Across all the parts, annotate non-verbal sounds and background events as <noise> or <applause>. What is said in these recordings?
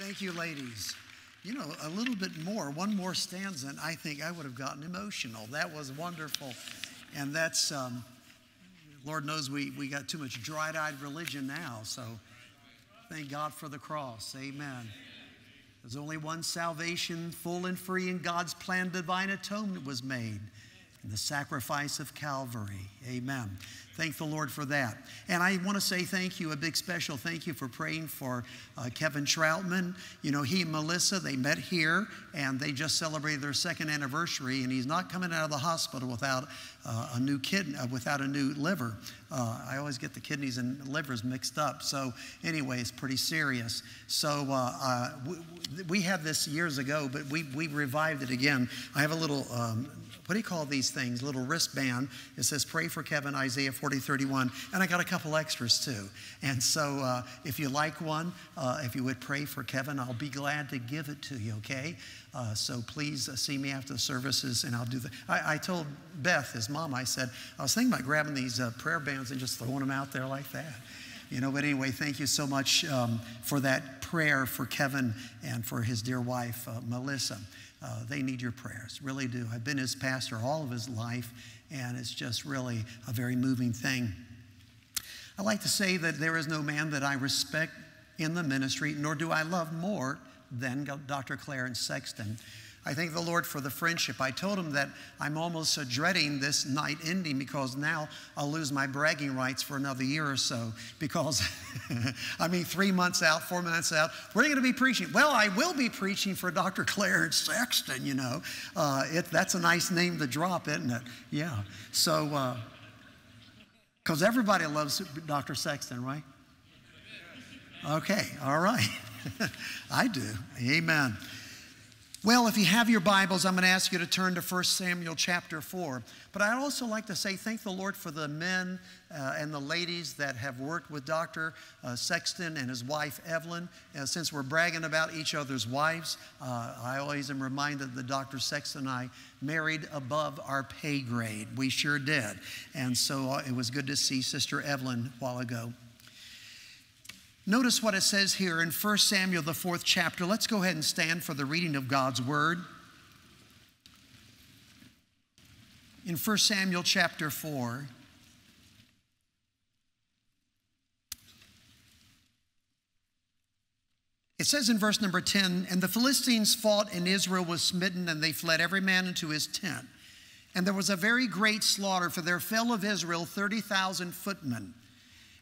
Thank you, ladies. You know, a little bit more, one more stanza, and I think I would have gotten emotional. That was wonderful. And that's, um, Lord knows we, we got too much dried eyed religion now. So thank God for the cross. Amen. There's only one salvation, full and free, and God's plan divine atonement was made the sacrifice of Calvary. Amen. Thank the Lord for that. And I want to say thank you, a big special thank you for praying for uh, Kevin Troutman. You know, he and Melissa, they met here and they just celebrated their second anniversary, and he's not coming out of the hospital without uh, a new kidney, uh, without a new liver. Uh, I always get the kidneys and livers mixed up. So, anyway, it's pretty serious. So, uh, uh, we, we, had this years ago, but we, we revived it again. I have a little. Um, what do you call these things? Little wristband. It says, Pray for Kevin, Isaiah 40, 31. And I got a couple extras too. And so uh, if you like one, uh, if you would pray for Kevin, I'll be glad to give it to you, okay? Uh, so please uh, see me after the services and I'll do that. I, I, told Beth, his mom, I said, I was thinking about grabbing these uh, prayer bands and just throwing them out there like that. You know, but anyway, thank you so much um, for that prayer for Kevin and for his dear wife, uh, Melissa. Uh, they need your prayers, really do. I've been his pastor all of his life, and it's just really a very moving thing. I like to say that there is no man that I respect in the ministry, nor do I love more than Dr. Clarence Sexton. I thank the Lord for the friendship. I told him that I'm almost uh, dreading this night ending because now I'll lose my bragging rights for another year or so. Because, <laughs> I mean, three months out, four months out, where are you going to be preaching? Well, I will be preaching for Dr. Clarence Sexton, you know. Uh, it, that's a nice name to drop, isn't it? Yeah. So, because uh, everybody loves Dr. Sexton, right? Okay, all right. <laughs> I do. Amen. Well, if you have your Bibles, I'm going to ask you to turn to 1 Samuel chapter 4. But I'd also like to say thank the Lord for the men uh, and the ladies that have worked with Dr. Uh, Sexton and his wife Evelyn. Uh, since we're bragging about each other's wives, uh, I always am reminded that Dr. Sexton and I married above our pay grade. We sure did. And so uh, it was good to see Sister Evelyn a while ago. Notice what it says here in 1 Samuel, the fourth chapter. Let's go ahead and stand for the reading of God's word. In 1 Samuel chapter 4, It says in verse number 10 And the Philistines fought, and Israel was smitten, and they fled every man into his tent. And there was a very great slaughter, for there fell of Israel 30,000 footmen.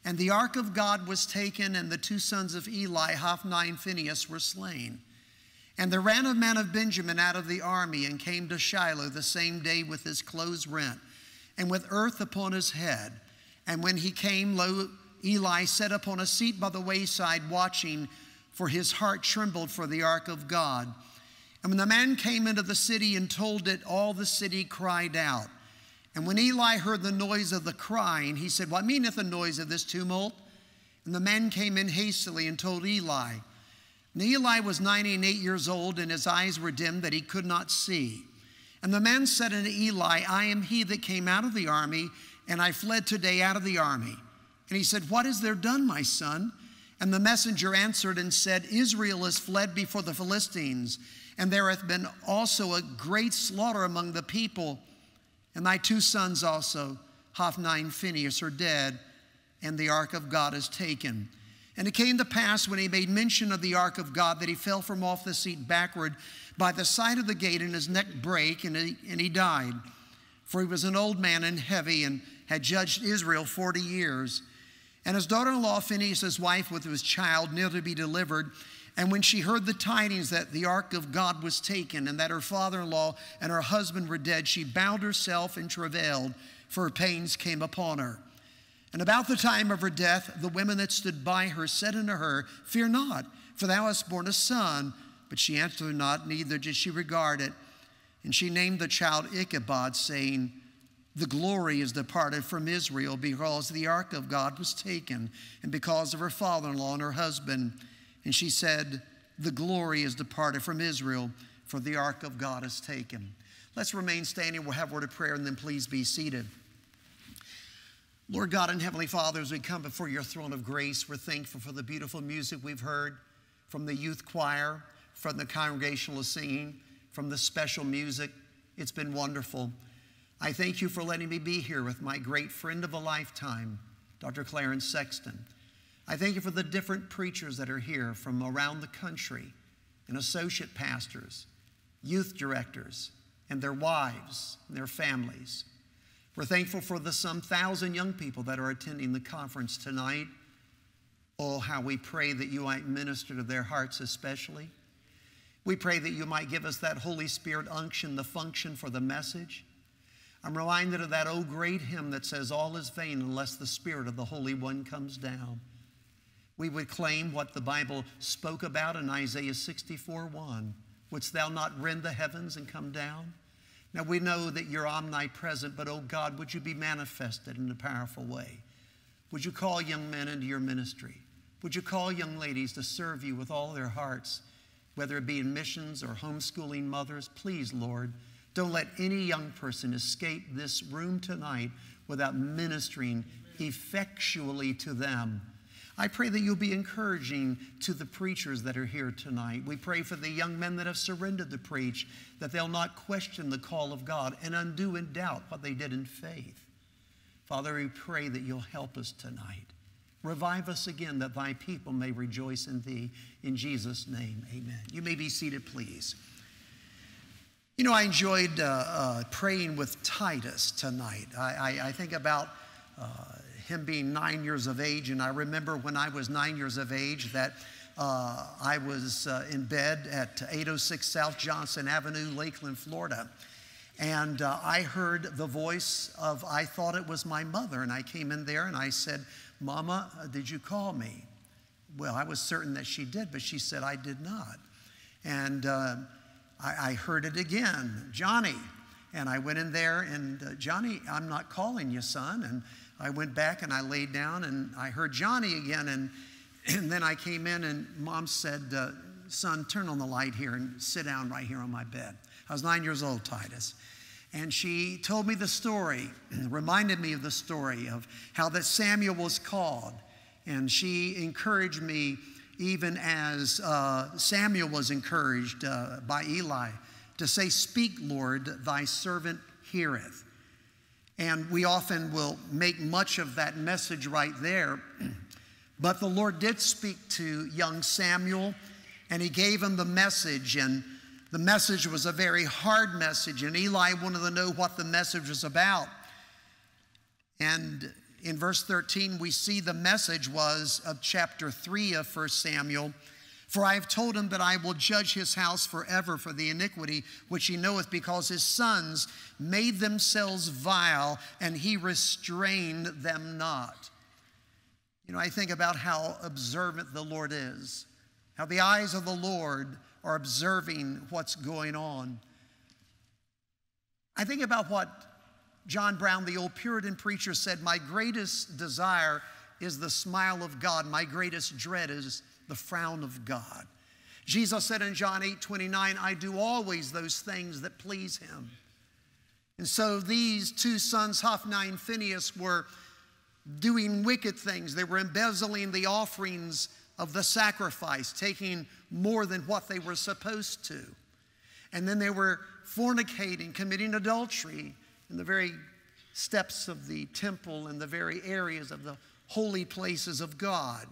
And the ark of God was taken, and the two sons of Eli, Hophni and Phinehas, were slain. And there ran a man of Benjamin out of the army and came to Shiloh the same day with his clothes rent and with earth upon his head. And when he came, lo, Eli sat upon a seat by the wayside watching, for his heart trembled for the ark of God. And when the man came into the city and told it, all the city cried out. And when Eli heard the noise of the crying, he said, What meaneth the noise of this tumult? And the men came in hastily and told Eli. And Eli was ninety and eight years old, and his eyes were dim that he could not see. And the men said unto Eli, I am he that came out of the army, and I fled today out of the army. And he said, What is there done, my son? And the messenger answered and said, Israel is fled before the Philistines, and there hath been also a great slaughter among the people. And thy two sons also, Hophni and Phinehas, are dead, and the ark of God is taken. And it came to pass when he made mention of the ark of God that he fell from off the seat backward by the side of the gate, and his neck brake, and he, and he died. For he was an old man and heavy, and had judged Israel 40 years. And his daughter in law, Phinehas, wife, with his child, near to be delivered, and when she heard the tidings that the ark of God was taken and that her father in law and her husband were dead, she bowed herself and travailed, for pains came upon her. And about the time of her death, the women that stood by her said unto her, Fear not, for thou hast borne a son. But she answered not, neither did she regard it. And she named the child Ichabod, saying, The glory is departed from Israel, because the ark of God was taken, and because of her father in law and her husband. And she said, The glory is departed from Israel, for the ark of God is taken. Let's remain standing. We'll have a word of prayer and then please be seated. Lord God and Heavenly Father, as we come before your throne of grace, we're thankful for the beautiful music we've heard. from the youth choir, from the congregational singing, from the special music. It's been wonderful. I thank you for letting me be here with my great friend of a lifetime, Dr. Clarence Sexton. I thank you for the different preachers that are here from around the country and associate pastors, youth directors, and their wives and their families. We're thankful for the some thousand young people that are attending the conference tonight. Oh, how we pray that you might minister to their hearts especially. We pray that you might give us that Holy Spirit unction, the function for the message. I'm reminded of that old great hymn that says, All is vain unless the Spirit of the Holy One comes down. We would claim what the Bible spoke about in Isaiah 64 1. Wouldst thou not rend the heavens and come down? Now we know that you're omnipresent, but oh God, would you be manifested in a powerful way? Would you call young men into your ministry? Would you call young ladies to serve you with all their hearts, whether it be in missions or homeschooling mothers? Please, Lord, don't let any young person escape this room tonight without ministering effectually to them. I pray that you'll be encouraging to the preachers that are here tonight. We pray for the young men that have surrendered to preach, that they'll not question the call of God and undo in doubt what they did in faith. Father, we pray that you'll help us tonight. Revive us again that thy people may rejoice in thee. In Jesus' name, amen. You may be seated, please. You know, I enjoyed uh, uh, praying with Titus tonight. I, I, I think about uh, him being nine years of age, and I remember when I was nine years of age that uh, I was uh, in bed at 806 South Johnson Avenue, Lakeland, Florida. And uh, I heard the voice of, I thought it was my mother. And I came in there and I said, Mama, did you call me? Well, I was certain that she did, but she said, I did not. And I, I heard it again, Johnny. And I went in there and, uh, Johnny, I'm not calling you, son. And I went back and I laid down and I heard Johnny again. And, <clears throat> and then I came in and mom said, uh, son, turn on the light here and sit down right here on my bed. I was nine years old, Titus. And she told me the story, <clears throat> reminded me of the story of how that Samuel was called. And she encouraged me even as uh, Samuel was encouraged uh, by Eli to say, Speak, Lord, thy servant heareth. And we often will make much of that message right there. <clears throat> but the Lord did speak to young Samuel, and he gave him the message. And the message was a very hard message, and Eli wanted to know what the message was about. And in verse 13, we see the message was of chapter 3 of 1 Samuel. For I have told him that I will judge his house forever for the iniquity which he knoweth, because his sons made themselves vile, and he restrained them not. You know, I think about how observant the Lord is, how the eyes of the Lord are observing what's going on. I think about what John Brown, the old Puritan preacher, said, My greatest desire is the smile of God. My greatest dread is the frown of God. Jesus said in John 8 29, I do always those things that please him. And so these two sons, Hophni and Phinehas, were doing wicked things. They were embezzling the offerings of the sacrifice, taking more than what they were supposed to. And then they were fornicating, committing adultery, in the very steps of the temple and the very areas of the holy places of God.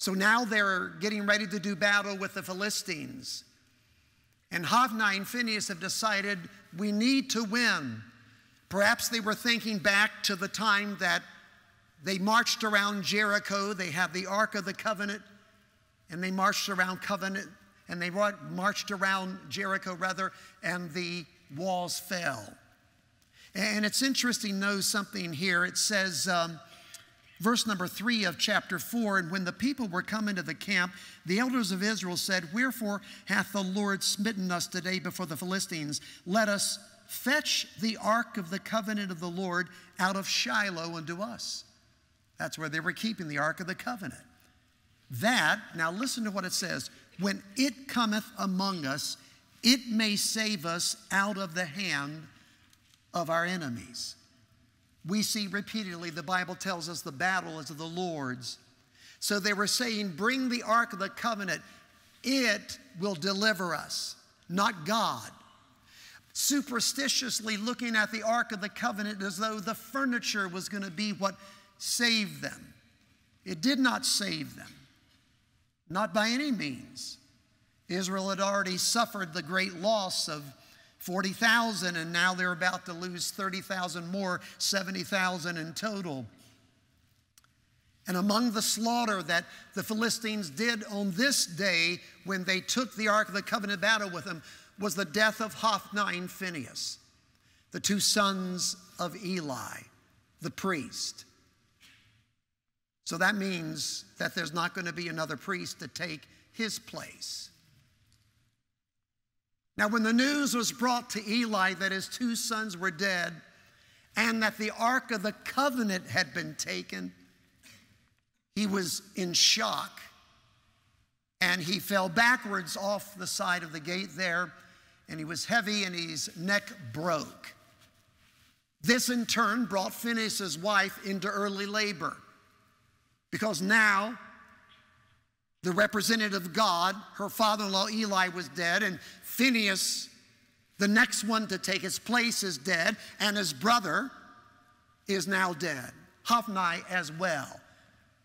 So now they're getting ready to do battle with the Philistines. And Hophni and Phinehas have decided we need to win. Perhaps they were thinking back to the time that they marched around Jericho. They had the Ark of the Covenant, and they marched around Covenant and they marched around Jericho, rather, and the walls fell. And it's interesting to know something here. It says, um, verse number three of chapter four, and when the people were come into the camp, the elders of Israel said, Wherefore hath the Lord smitten us today before the Philistines? Let us fetch the ark of the covenant of the Lord out of Shiloh unto us. That's where they were keeping the ark of the covenant. That, now listen to what it says when it cometh among us, it may save us out of the hand of our enemies. We see repeatedly the Bible tells us the battle is of the Lord's. So they were saying, Bring the Ark of the Covenant, it will deliver us, not God. Superstitiously looking at the Ark of the Covenant as though the furniture was going to be what saved them. It did not save them, not by any means. Israel had already suffered the great loss of 40,000, and now they're about to lose 30,000 more, 70,000 in total. And among the slaughter that the Philistines did on this day when they took the Ark of the Covenant battle with them was the death of Hophni and Phinehas, the two sons of Eli, the priest. So that means that there's not going to be another priest to take his place. Now, when the news was brought to Eli that his two sons were dead and that the Ark of the Covenant had been taken, he was in shock and he fell backwards off the side of the gate there and he was heavy and his neck broke. This in turn brought Phinehas' wife into early labor because now the representative of God, her father in law Eli, was dead, and Phinehas, the next one to take his place, is dead, and his brother is now dead. Hophni as well.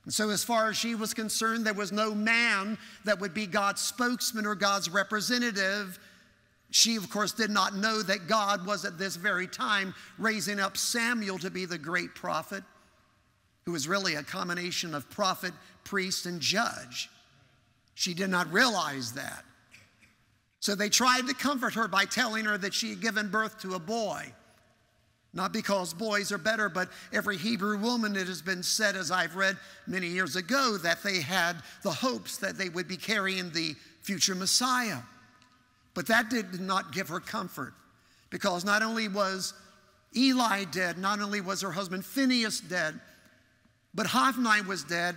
And so, as far as she was concerned, there was no man that would be God's spokesman or God's representative. She, of course, did not know that God was at this very time raising up Samuel to be the great prophet, who was really a combination of prophet, priest, and judge. She did not realize that. So they tried to comfort her by telling her that she had given birth to a boy. Not because boys are better, but every Hebrew woman, it has been said, as I've read many years ago, that they had the hopes that they would be carrying the future Messiah. But that did not give her comfort because not only was Eli dead, not only was her husband Phinehas dead, but Hophni was dead.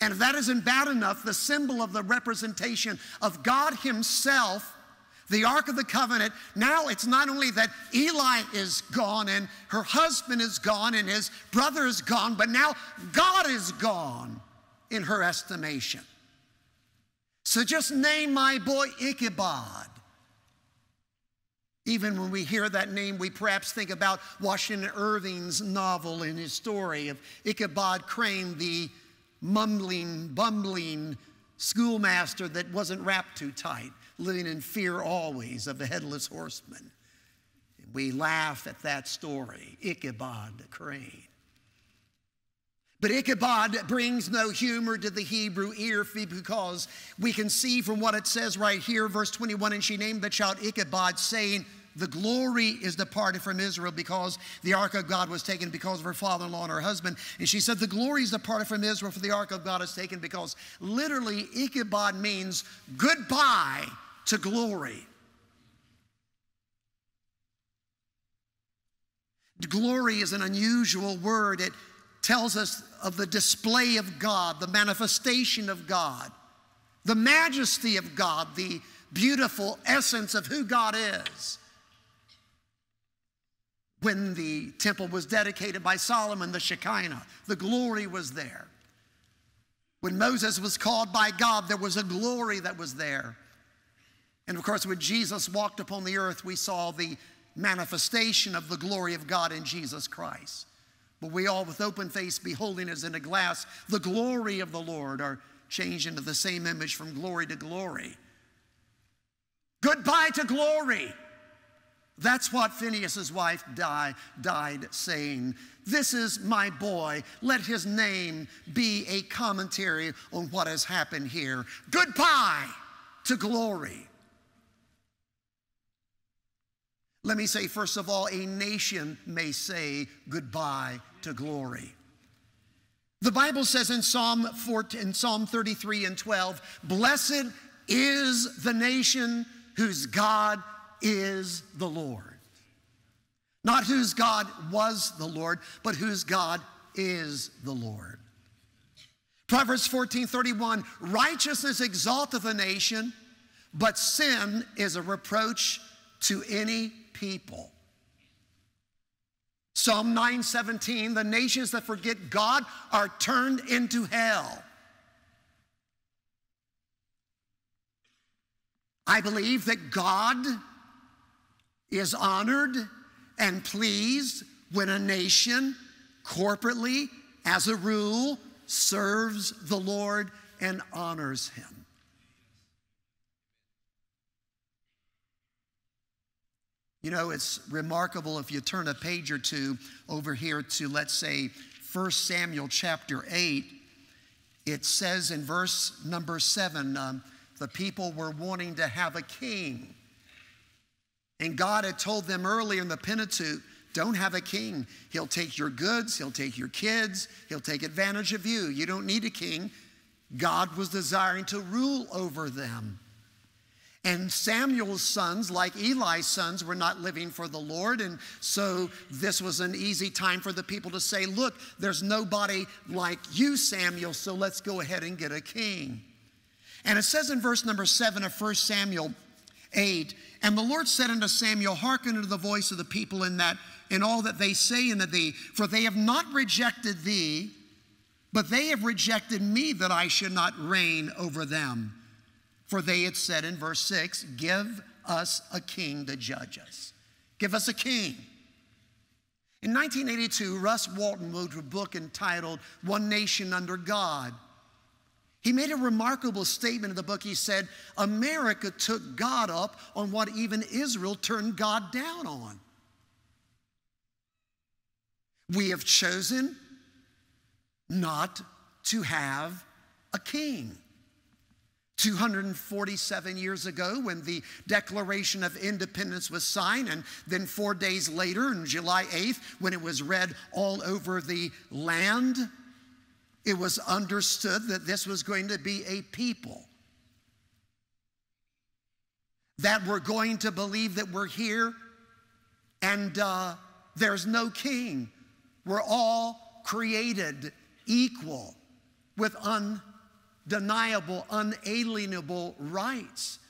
And if that isn't bad enough, the symbol of the representation of God Himself the Ark of the Covenant, now it's not only that Eli is gone and her husband is gone and his brother is gone, but now God is gone in her estimation. So just name my boy Ichabod. Even when we hear that name, we perhaps think about Washington Irving's novel and his story of Ichabod Crane, the mumbling, bumbling schoolmaster that wasn't wrapped too tight living in fear always of the headless horseman. We laugh at that story, Ichabod the Crane. But Ichabod brings no humor to the Hebrew ear because we can see from what it says right here, verse 21, and she named the child Ichabod, saying, the glory is departed from Israel because the ark of God was taken because of her father in law and her husband. And she said, The glory is departed from Israel for the ark of God is taken because literally Ichabod means goodbye to glory. Glory is an unusual word. It tells us of the display of God, the manifestation of God, the majesty of God, the beautiful essence of who God is. When the temple was dedicated by Solomon, the Shekinah, the glory was there. When Moses was called by God, there was a glory that was there. And of course, when Jesus walked upon the earth, we saw the manifestation of the glory of God in Jesus Christ. But we all, with open face, beholding as in a glass the glory of the Lord, are changed into the same image from glory to glory. Goodbye to glory. That's what Phinehas' wife died, died saying. This is my boy. Let his name be a commentary on what has happened here. Goodbye to glory. Let me say, first of all, a nation may say goodbye to glory. The Bible says in Psalm, 14, in Psalm 33 and 12, Blessed is the nation whose God is the Lord. Not whose God was the Lord, but whose God is the Lord. Proverbs 14 31 Righteousness exalteth a nation, but sin is a reproach to any people. Psalm 9:17 The nations that forget God are turned into hell. I believe that God is honored and pleased when a nation corporately, as a rule, serves the Lord and honors him. You know, it's remarkable if you turn a page or two over here to, let's say, 1 Samuel chapter 8. It says in verse number 7 um, the people were wanting to have a king. And God had told them earlier in the Pentateuch, don't have a king. He'll take your goods, he'll take your kids, he'll take advantage of you. You don't need a king. God was desiring to rule over them. And Samuel's sons, like Eli's sons, were not living for the Lord. And so this was an easy time for the people to say, Look, there's nobody like you, Samuel, so let's go ahead and get a king. And it says in verse number seven of 1 Samuel 8, and the Lord said unto Samuel, Hearken unto the voice of the people in that in all that they say unto thee, for they have not rejected thee, but they have rejected me that I should not reign over them. For they had said in verse 6, Give us a king to judge us. Give us a king. In 1982, Russ Walton wrote a book entitled One Nation Under God. He made a remarkable statement in the book. He said, America took God up on what even Israel turned God down on. We have chosen not to have a king. 247 years ago, when the Declaration of Independence was signed, and then four days later, on July 8th, when it was read all over the land, it was understood that this was going to be a people that were going to believe that we're here and uh, there's no king. We're all created equal with undeniable, unalienable rights,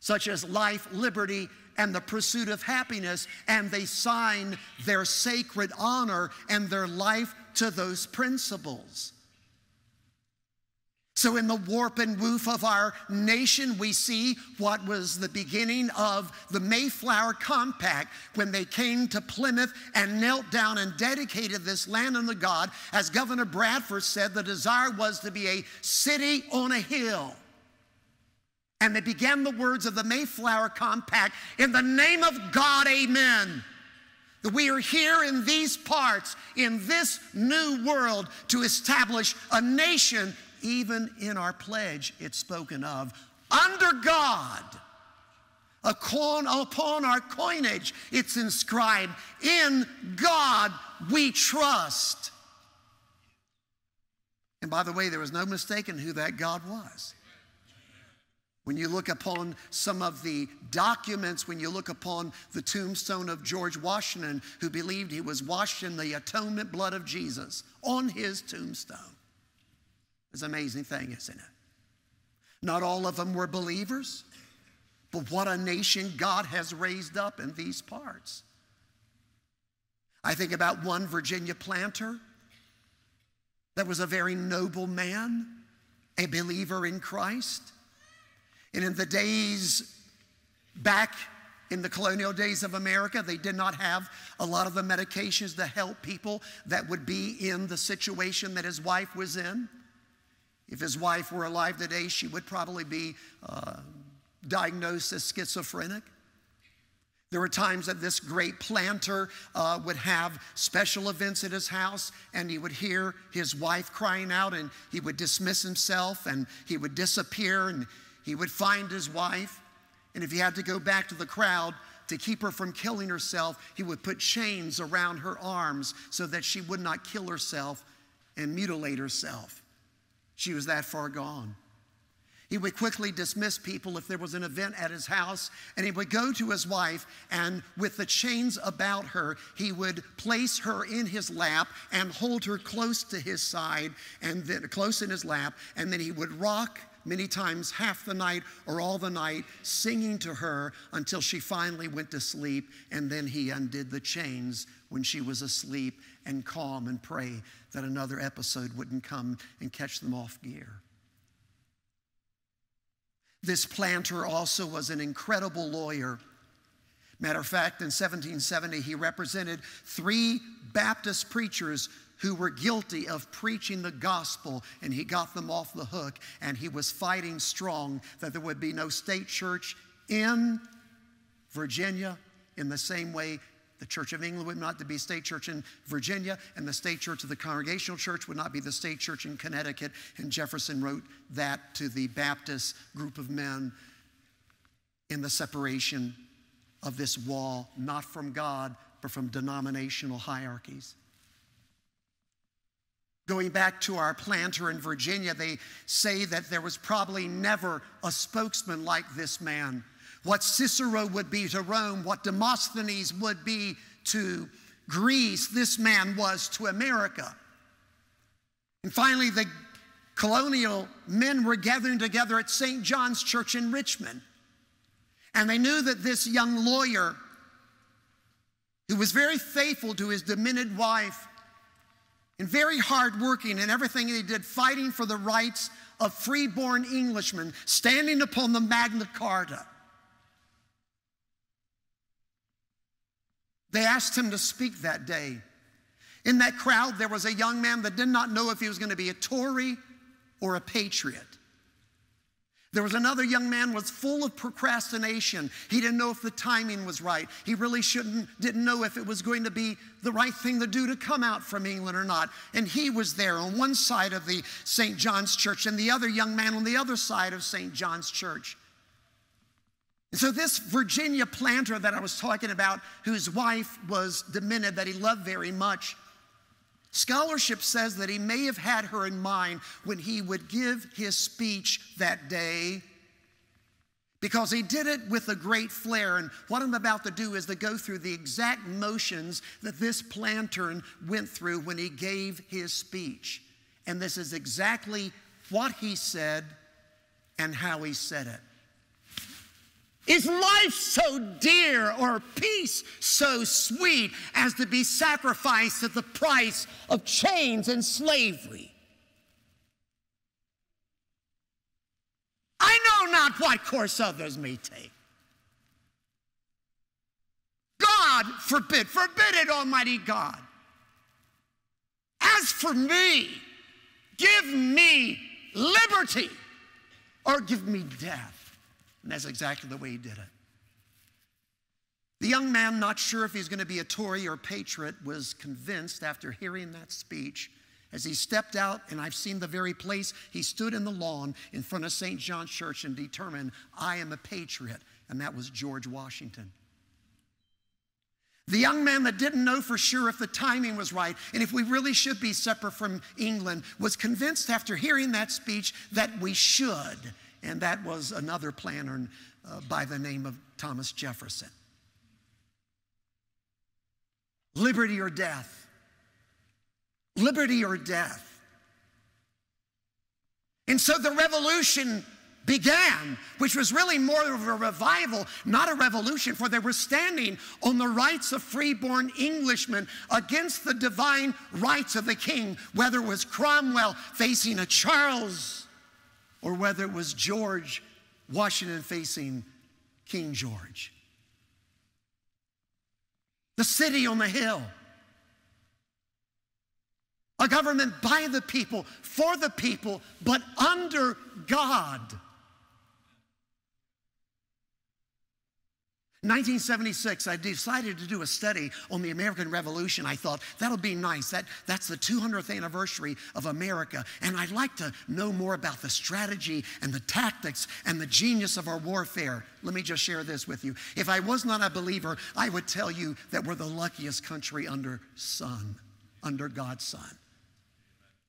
such as life, liberty, and the pursuit of happiness. And they sign their sacred honor and their life to those principles. So, in the warp and woof of our nation, we see what was the beginning of the Mayflower Compact when they came to Plymouth and knelt down and dedicated this land unto God. As Governor Bradford said, the desire was to be a city on a hill. And they began the words of the Mayflower Compact in the name of God, amen. That we are here in these parts, in this new world, to establish a nation even in our pledge, it's spoken of under God. Upon, our coinage, it's inscribed, In God we trust. And by the way, there was no mistaking who that God was. When you look upon some of the documents, when you look upon the tombstone of George Washington, who believed he was washed in the atonement blood of Jesus on his tombstone, it's an amazing thing, isn't it? Not all of them were believers, but what a nation God has raised up in these parts. I think about one Virginia planter that was a very noble man, a believer in Christ. And in the days back in the colonial days of America, they did not have a lot of the medications to help people that would be in the situation that his wife was in. If his wife were alive today, she would probably be uh, diagnosed as schizophrenic. There were times that this great planter uh, would have special events at his house, and he would hear his wife crying out, and he would dismiss himself, and he would disappear, and he would find his wife. And if he had to go back to the crowd to keep her from killing herself, he would put chains around her arms so that she would not kill herself and mutilate herself. She was that far gone. He would quickly dismiss people if there was an event at his house, and he would go to his wife, and with the chains about her, he would place her in his lap and hold her close to his side, and then close in his lap, and then he would rock many times half the night or all the night, singing to her until she finally went to sleep, and then he undid the chains when she was asleep and calm and pray that another episode wouldn't come and catch them off gear. This planter also was an incredible lawyer. Matter of fact, in 1770, he represented three Baptist preachers who were guilty of preaching the gospel, and he got them off the hook. And he was fighting strong that there would be no state church in Virginia in the same way the Church of England would not be state church in Virginia, and the state church of the Congregational Church would not be the state church in Connecticut. And Jefferson wrote that to the Baptist group of men in the separation of this wall, not from God, but from denominational hierarchies. Going back to our planter in Virginia, they say that there was probably never a spokesman like this man. What Cicero would be to Rome, what Demosthenes would be to Greece, this man was to America. And finally, the colonial men were gathering together at St. John's Church in Richmond. And they knew that this young lawyer, who was very faithful to his demented wife, and very hardworking in everything he did, fighting for the rights of freeborn Englishmen, standing upon the Magna Carta. They asked him to speak that day. In that crowd, there was a young man that did not know if he was going to be a Tory or a patriot. There was another young man was full of procrastination. He didn't know if the timing was right. He really shouldn't didn't know if it was going to be the right thing to do to come out from England or not. And he was there on one side of the St. John's Church and the other young man on the other side of St. John's Church. And so this Virginia planter that I was talking about whose wife was demented that he loved very much Scholarship says that he may have had her in mind when he would give his speech that day because he did it with a great flair. And what I'm about to do is to go through the exact motions that this planter went through when he gave his speech. And this is exactly what he said and how he said it. Is life so dear or peace so sweet as to be sacrificed at the price of chains and slavery? I know not what course others may take. God forbid, forbid it, Almighty God. As for me, give me liberty or give me death. And that's exactly the way he did it. The young man, not sure if he's going to be a Tory or patriot, was convinced after hearing that speech as he stepped out, and I've seen the very place he stood in the lawn in front of St. John's Church and determined, I am a patriot. And that was George Washington. The young man that didn't know for sure if the timing was right and if we really should be separate from England was convinced after hearing that speech that we should and that was another planter uh, by the name of Thomas Jefferson. Liberty or death. Liberty or death. And so the revolution began, which was really more of a revival, not a revolution, for they were standing on the rights of freeborn Englishmen against the divine rights of the king, whether it was Cromwell facing a Charles or whether it was George Washington facing King George. The city on the hill. A government by the people, for the people, but under God. 1976, I decided to do a study on the American Revolution. I thought that'll be nice. That, that's the 200th anniversary of America. And I'd like to know more about the strategy and the tactics and the genius of our warfare. Let me just share this with you. If I was not a believer, I would tell you that we're the luckiest country under sun, under God's sun.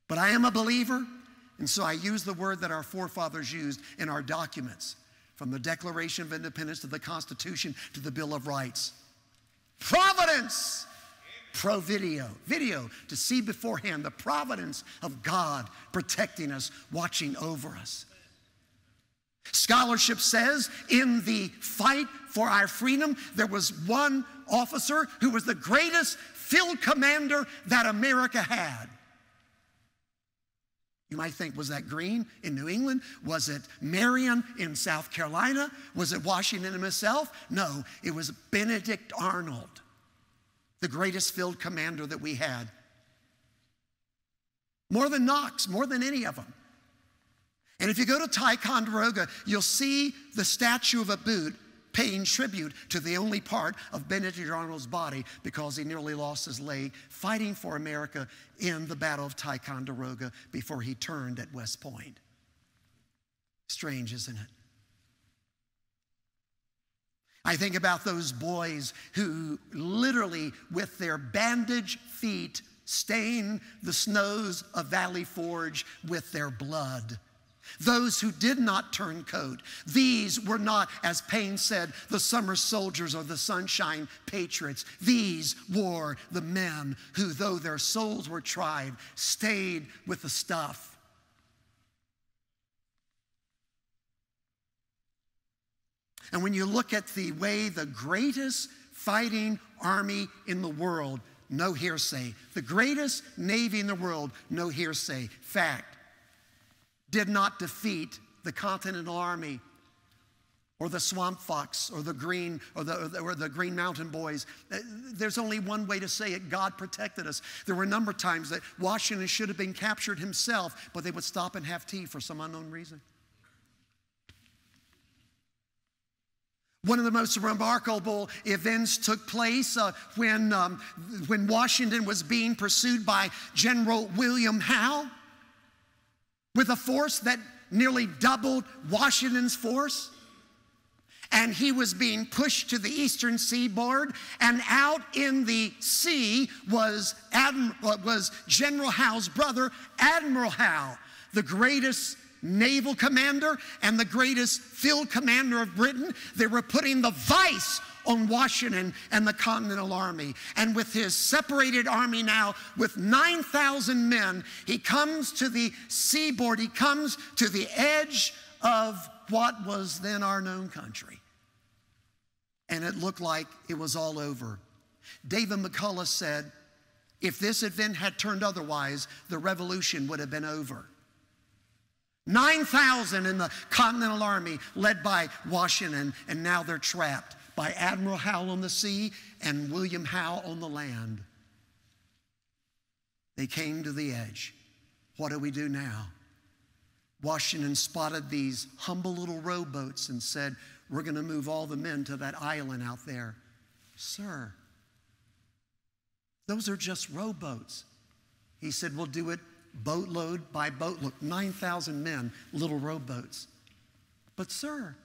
But I am a believer, and so I use the word that our forefathers used in our documents from the Declaration of Independence to the Constitution to the Bill of Rights. Providence! Pro video, video to see beforehand the providence of God protecting us, watching over us. Scholarship says in the fight for our freedom, there was one officer who was the greatest field commander that America had. You might think, was that Greene in New England? Was it Marion in South Carolina? Was it Washington himself? No, it was Benedict Arnold, the greatest field commander that we had. More than Knox, more than any of them. And if you go to Ticonderoga, you'll see the statue of a boot paying tribute to the only part of Benedict Arnold's body because he nearly lost his leg fighting for America in the Battle of Ticonderoga before he turned at West Point. Strange, isn't it? I think about those boys who literally, with their bandaged feet, stain the snows of Valley Forge with their blood. Those who did not turn coat, these were not, as Paine said, the summer soldiers or the sunshine patriots. These were the men who, though their souls were tried, stayed with the stuff. And when you look at the way the greatest fighting army in the world, no hearsay, the greatest navy in the world, no hearsay, fact, did not defeat the Continental Army or the Swamp Fox or the Green or the, or the, or the, Green Mountain Boys. Uh, there's only one way to say it God protected us. There were a number of times that Washington should have been captured himself, but they would stop and have tea for some unknown reason. One of the most remarkable events took place uh, when, um, when Washington was being pursued by General William Howe with a force that nearly doubled Washington's force. And he was being pushed to the eastern seaboard, and out in the sea was, Admiral, uh, was General Howe's brother, Admiral Howe, the greatest naval commander and the greatest field commander of Britain. They were putting the vice on Washington and the Continental Army. And with his separated army now, with 9,000 men, he comes to the seaboard, he comes to the edge of what was then our known country. And it looked like it was all over. David McCullough said, if this event had turned otherwise, the revolution would have been over. 9,000 in the Continental Army led by Washington, and now they're trapped by Admiral Howe on the sea and William Howe on the land. They came to the edge. What do we do now? Washington spotted these humble little rowboats and said, We're going to move all the men to that island out there. Sir, those are just rowboats. He said, We'll do it boatload by boat. Look, 9,000 men, little rowboats. But, sir,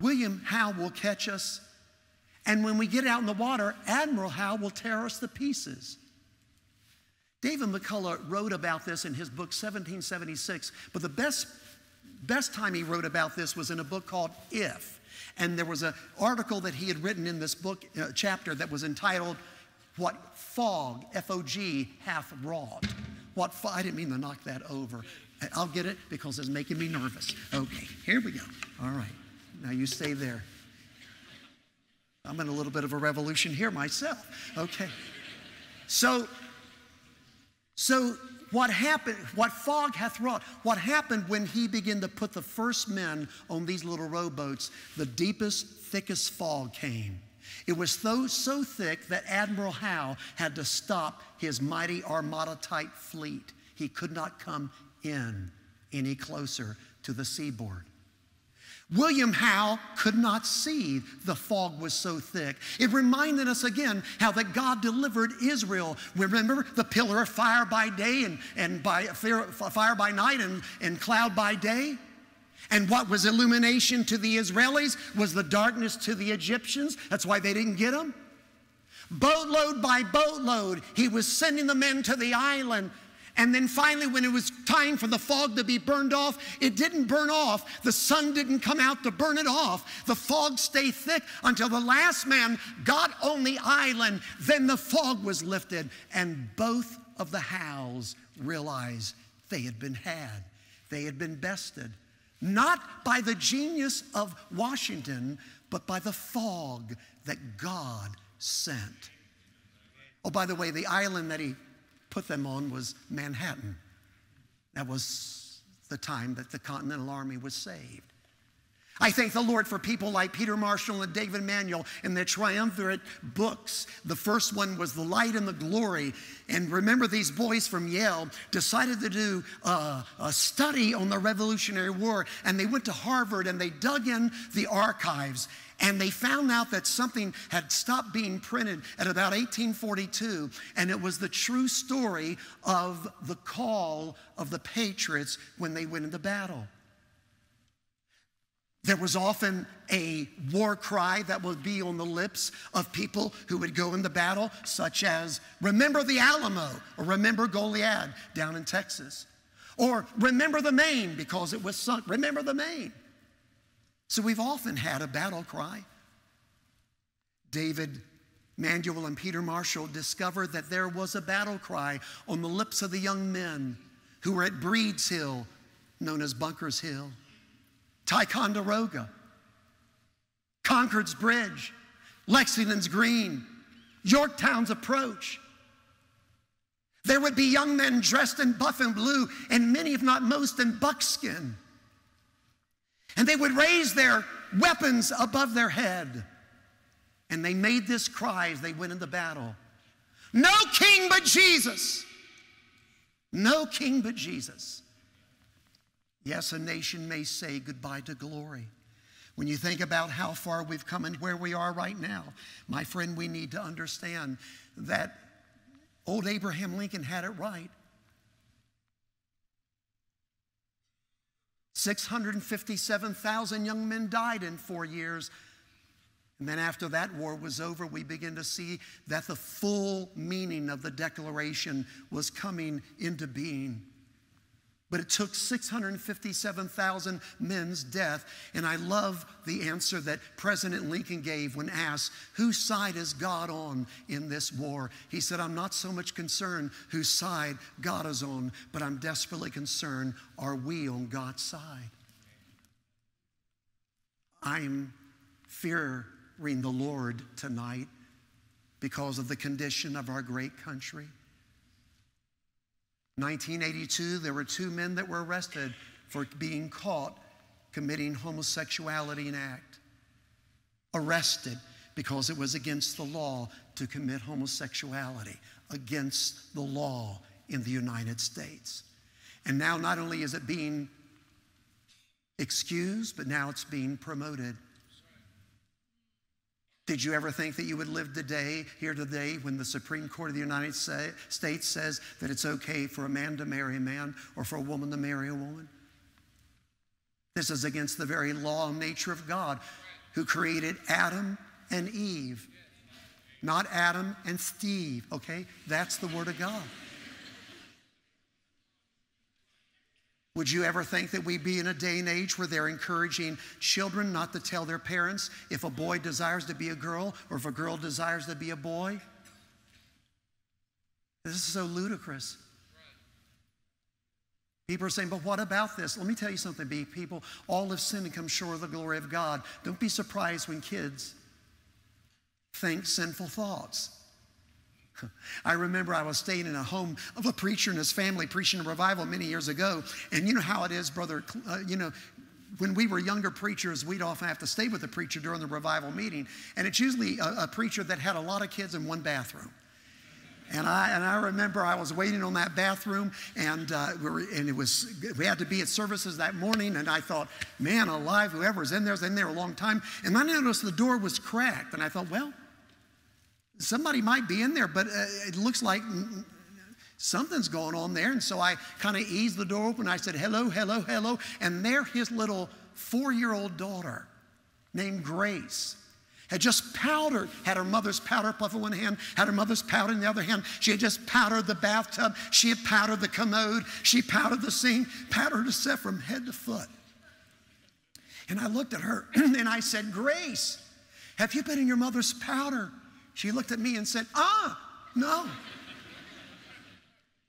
William Howe will catch us. And when we get out in the water, Admiral Howe will tear us to pieces. David McCullough wrote about this in his book 1776, but the best, best time he wrote about this was in a book called If. And there was an article that he had written in this book uh, chapter that was entitled, What Fog, F O G, Hath Wrought. What fog, I didn't mean to knock that over. I'll get it because it's making me nervous. Okay, here we go. All right. Now you stay there. I'm in a little bit of a revolution here myself. Okay. So, so what happened, what fog hath wrought, what happened when he began to put the first men on these little rowboats, the deepest, thickest fog came. It was so, so thick that Admiral Howe had to stop his mighty armada type fleet. He could not come in any closer to the seaboard. William Howe could not see the fog was so thick. It reminded us again how that God delivered Israel. We remember the pillar of fire by day and, and by fire by night and, and cloud by day? And what was illumination to the Israelis was the darkness to the Egyptians. That's why they didn't get them. Boatload by boatload, he was sending the men to the island and then finally, when it was time for the fog to be burned off, it didn't burn off. The sun didn't come out to burn it off. The fog stayed thick until the last man got on the island. Then the fog was lifted, and both of the Howes realized they had been had, they had been bested. Not by the genius of Washington, but by the fog that God sent. Oh, by the way, the island that he put them on was Manhattan. That was the time that the Continental Army was saved. I thank the Lord for people like Peter Marshall and David Manuel and their triumvirate books. The first one was The Light and the Glory. And remember, these boys from Yale decided to do a, a study on the Revolutionary War, and they went to Harvard and they dug in the archives. And they found out that something had stopped being printed at about 1842, and it was the true story of the call of the Patriots when they went into battle. There was often a war cry that would be on the lips of people who would go into battle, such as, Remember the Alamo, or Remember Goliad down in Texas, or Remember the Maine because it was sunk. Remember the Maine. So we've often had a battle cry. David Manuel and Peter Marshall discovered that there was a battle cry on the lips of the young men who were at Breed's Hill, known as Bunker's Hill. Ticonderoga, Concord's Bridge, Lexington's Green, Yorktown's Approach. There would be young men dressed in buff and blue, and many, if not most, in buckskin. And they would raise their weapons above their head. And they made this cry as they went into battle No king but Jesus! No king but Jesus. Yes, a nation may say goodbye to glory. When you think about how far we've come and where we are right now, my friend, we need to understand that old Abraham Lincoln had it right. 657,000 young men died in four years. And then after that war was over, we begin to see that the full meaning of the Declaration was coming into being. But it took 657,000 men's death. And I love the answer that President Lincoln gave when asked, Whose side is God on in this war? He said, I'm not so much concerned whose side God is on, but I'm desperately concerned, are we on God's side? I'm fearing the Lord tonight because of the condition of our great country. 1982, there were two men that were arrested for being caught committing homosexuality in act. Arrested because it was against the law to commit homosexuality, against the law in the United States. And now, not only is it being excused, but now it's being promoted. Did you ever think that you would live today, here today, when the Supreme Court of the United States says that it's okay for a man to marry a man or for a woman to marry a woman? This is against the very law and nature of God who created Adam and Eve, not Adam and Steve, okay? That's the Word of God. Would you ever think that we'd be in a day and age where they're encouraging children not to tell their parents if a boy desires to be a girl or if a girl desires to be a boy? This is so ludicrous. People are saying, but what about this? Let me tell you something, be people. All have sinned and come short of the glory of God. Don't be surprised when kids think sinful thoughts. I remember I was staying in a home of a preacher and his family preaching a revival many years ago. And you know how it is, brother, uh, you know, when we were younger preachers, we'd often have to stay with the preacher during the revival meeting. And it's usually a, a preacher that had a lot of kids in one bathroom. And I, and I remember I was waiting on that bathroom, and, uh, we were, and it was, we had to be at services that morning, and I thought, man alive, whoever's in there's in there a long time. And I noticed the door was cracked, and I thought, well, somebody might be in there, but uh, it looks like something's going on there. And so I kind of eased the door open. I said, hello, hello, hello. And there his little four year old daughter named Grace had just powdered, had her mother's powder puff in one hand, had her mother's powder in the other hand. She had just powdered the bathtub. She had powdered the commode. She powdered the sink, powdered herself from head to foot. And I looked at her <clears throat> and I said, Grace, have you been in your mother's powder? She looked at me and said, Ah, no.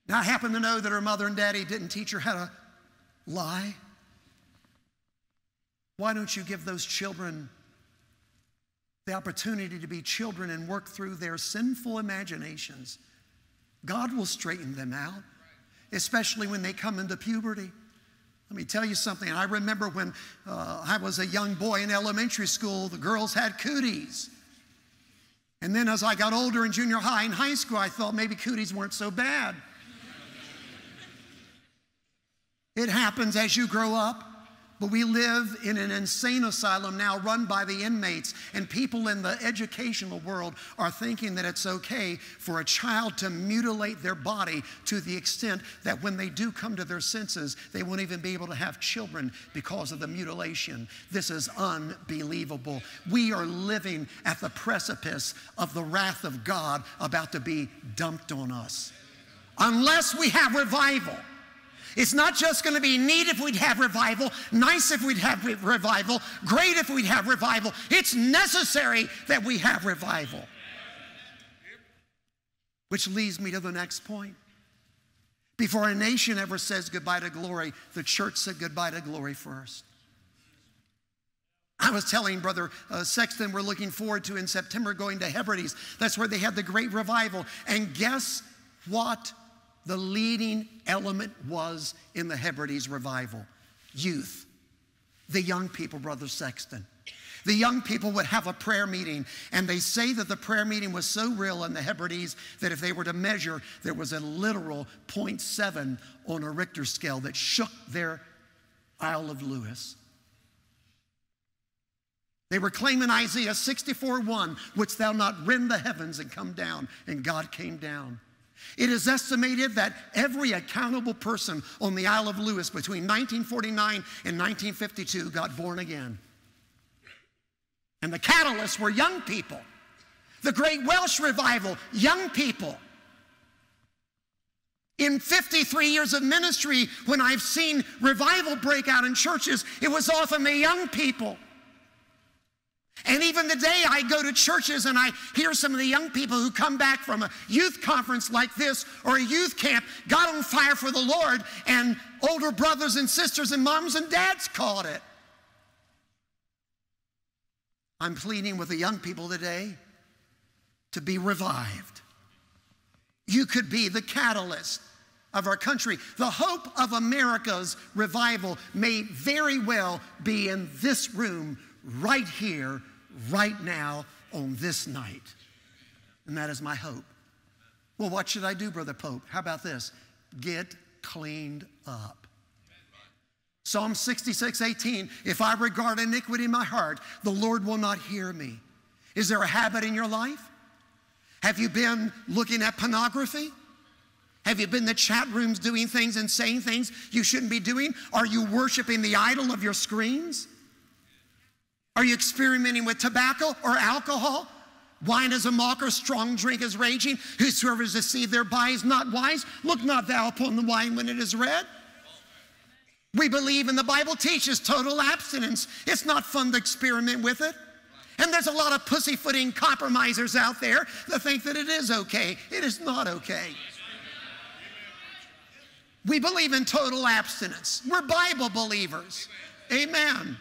Now, I happen to know that her mother and daddy didn't teach her how to lie. Why don't you give those children the opportunity to be children and work through their sinful imaginations? God will straighten them out. especially when they come into puberty. Let me tell you something. I remember when uh, I was a young boy in elementary school, the girls had cooties. And then as I got older in junior high and high school, I thought maybe cooties weren't so bad. it happens as you grow up. But we live in an insane asylum now run by the inmates, and people in the educational world are thinking that it's okay for a child to mutilate their body to the extent that when they do come to their senses, they won't even be able to have children because of the mutilation. This is unbelievable. We are living at the precipice of the wrath of God about to be dumped on us. Unless we have revival. It's not just going to be neat if we'd have revival, nice if we'd have revival, great if we'd have revival. It's necessary that we have revival. Which leads me to the next point. Before a nation ever says goodbye to glory, the church said goodbye to glory first. I was telling Brother uh, Sexton we're looking forward to in September going to Hebrides. That's where they had the great revival. And guess what the leading element was in the Hebrides revival youth, the young people, Brother Sexton. The young people would have a prayer meeting, and they say that the prayer meeting was so real in the Hebrides that if they were to measure, there was a literal 0.7 on a Richter scale that shook their Isle of Lewis. They were claiming Isaiah 64 1, which thou not rend the heavens and come down, and God came down. It is estimated that every accountable person on the Isle of Lewis between 1949 and 1952 got born again. And the catalysts were young people. The Great Welsh Revival, young people. In 53 years of ministry, when I've seen revival break out in churches, it was often the young people. And even today, I go to churches and I hear some of the young people who come back from a youth conference like this or a youth camp got on fire for the Lord, and older brothers and sisters and moms and dads caught it. I'm pleading with the young people today to be revived. You could be the catalyst of our country. The hope of America's revival may very well be in this room right here right now on this night. And that is my hope. Well, what should I do, Brother Pope? How about this? Get cleaned up. Psalm 66, 18. If I regard iniquity in my heart, the Lord will not hear me. Is there a habit in your life? Have you been looking at pornography? Have you been in the chat rooms doing things and saying things you shouldn't be doing? Are you worshiping the idol of your screens? Are you experimenting with tobacco or alcohol? Wine is a mocker, strong drink is raging. Whosoever is deceived thereby is not wise. Look not thou upon the wine when it is red. We believe in the Bible teaches total abstinence. It's not fun to experiment with it. And there's a lot of pussyfooting compromisers out there that think that it is okay. It is not okay. We believe in total abstinence. We're Bible believers. Amen.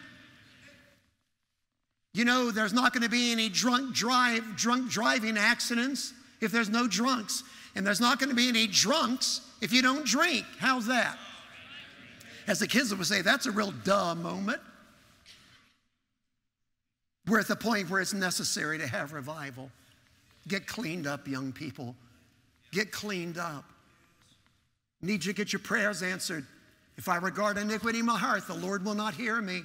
You know, there's not going to be any drunk drive, drunk driving accidents if there's no drunks. And there's not going to be any drunks if you don't drink. How's that? As the kids would say, that's a real duh moment. We're at the point where it's necessary to have revival. Get cleaned up, young people. Get cleaned up. Need you to get your prayers answered. If I regard iniquity in my heart, the Lord will not hear me.